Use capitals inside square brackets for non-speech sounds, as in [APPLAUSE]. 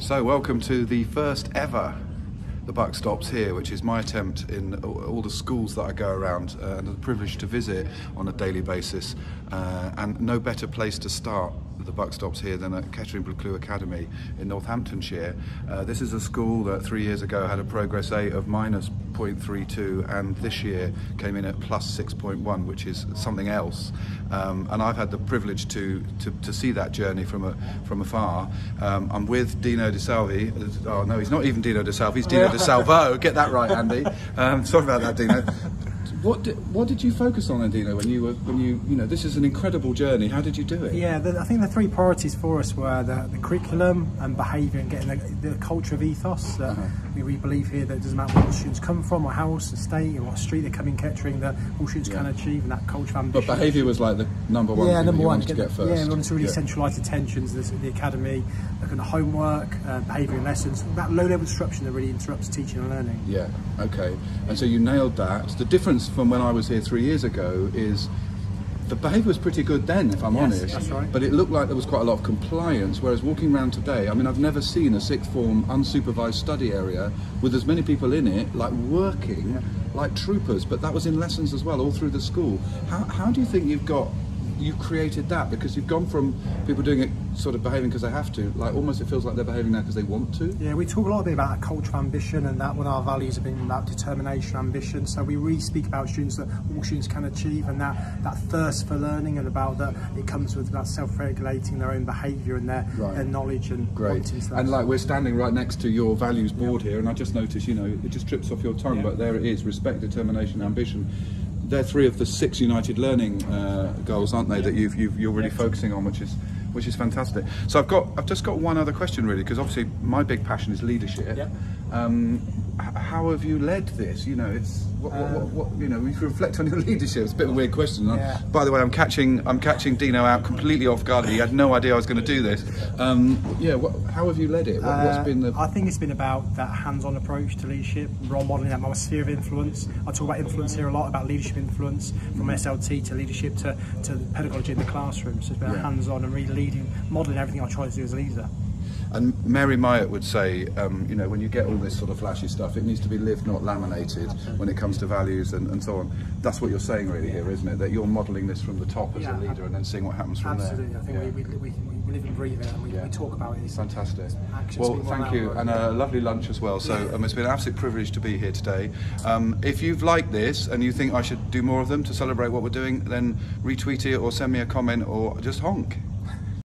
So, welcome to the first ever The Buck Stops Here, which is my attempt in all the schools that I go around uh, and the privilege to visit on a daily basis. Uh, and no better place to start the buck stops here than at Kettering Buccleuch Academy in Northamptonshire. Uh, this is a school that three years ago had a progress 8 of minus 0.32 and this year came in at plus 6.1 which is something else um, and I've had the privilege to, to, to, see that journey from a, from afar. Um, I'm with Dino De Salvi. Oh no, he's not even Dino De Salvi, he's Dino De [LAUGHS] Salvo. Get that right, Andy. Um, sorry about that, Dino what did, what did you focus on, Andino, when you were when you you know this is an incredible journey. How did you do it? Yeah, the, I think the three priorities for us were the, the curriculum and behaviour and getting the, the, culture of ethos. That uh -huh. we, believe here that it doesn't matter where students come from, what house, or state or what street they come in Kettering, that all students yeah. can achieve, and that culture of ambition. But behaviour was like the number one. Yeah, number one. To get, first. Yeah, we wanted to really yeah. centralise attentions. The, the academy, looking at homework, uh, behaviour and lessons. That low level disruption that really interrupts teaching and learning. Yeah. Okay. And so you nailed that. The difference from when I was here three years ago is the behaviour was pretty good then, if I'm yes, honest. Right. But it looked like there was quite a lot of compliance. Whereas walking around today, I mean, I've never seen a sixth form unsupervised study area with as many people in it, like working yeah. like troopers. But that was in lessons as well, all through the school. How, how do you think you've got you created that because you've gone from people doing it sort of behaving because they have to, like almost it feels like they're behaving now because they want to. Yeah, we talk a lot about a culture of ambition and that of our values have been about determination, ambition. So we really speak about students that all students can achieve and that, that thirst for learning and about that it comes with that self-regulating their own behaviour and their, right. their knowledge and Great. And like we're standing right next to your values board here and I just noticed, you know, it just trips off your tongue, yeah. but there it is, respect, determination, ambition they're three of the six United Learning uh, goals, aren't they? That you've, you are really focusing on, which is which is fantastic. So I've got I've just got one other question really, because obviously my big passion is leadership. Um, how have you led this? You know, it's what, what, what, what, you know. We reflect on your [LAUGHS] leadership. It's a bit of a weird question. Yeah. By the way, I'm catching I'm catching Dino out completely off guard. He had no idea I was going to do this. Um, yeah, how have you led it? What, has uh, been the? I think it's been about that hands-on approach to leadership, role modelling that my sphere of influence. I talk about influence here a lot about leadership influence from SLT to leadership to, to pedagogy in the classroom. So it's about yeah. hands-on and really leading, modelling everything I try to do as a leader. And Mary Myatt would say, um, you know, when you get all this sort of flashy stuff, it needs to be lived, not laminated when it comes to values and, and so on. That's what you're saying really here, isn't it? That you're modelling this from the top as yeah, a leader and then seeing what happens from absolutely. there. Absolutely. I think yeah. we, we, we, we, live and breathe it and we, yeah. we talk about it. Fantastic. Well, thank you. And a lovely lunch as well. So um, it's been an absolute privilege to be here today. Um, if you've liked this and you think I should do more of them to celebrate what we're doing, then retweet it or send me a comment or just honk.